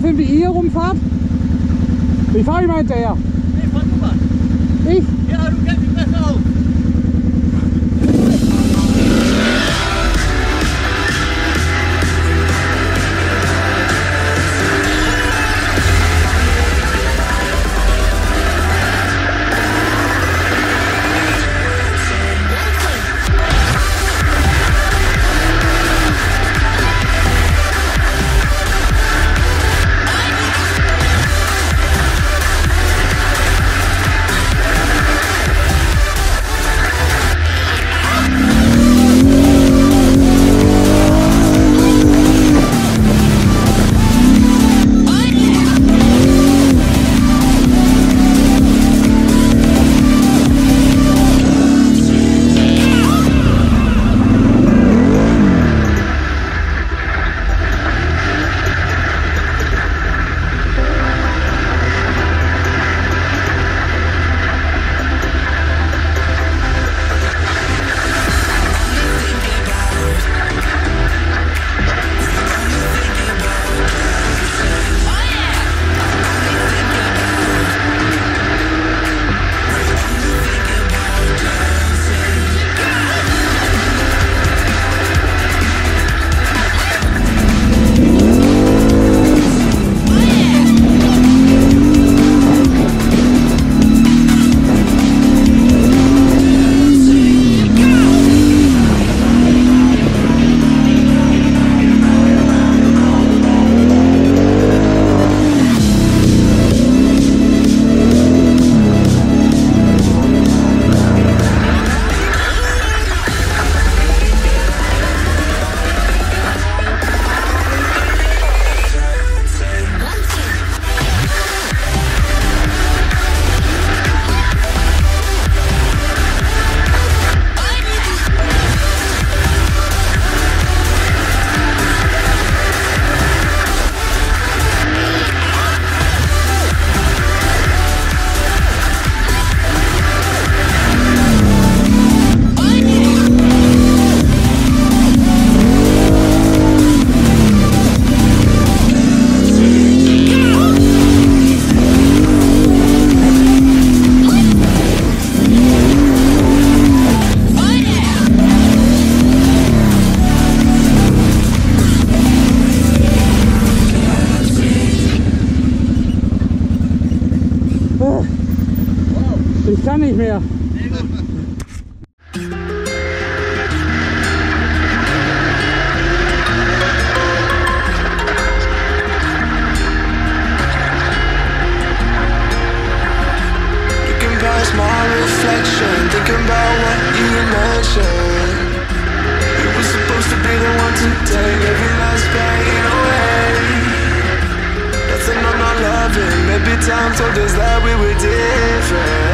filmen, wie ihr hier rumfahrt? Ich fahre immer hinterher. Nee, fahr du mal. Ich? Nicht mehr. My reflection, thinking about what you mentioned. Were supposed to be the one to take every last pain away. Nothing loving. Maybe time told us that we were different.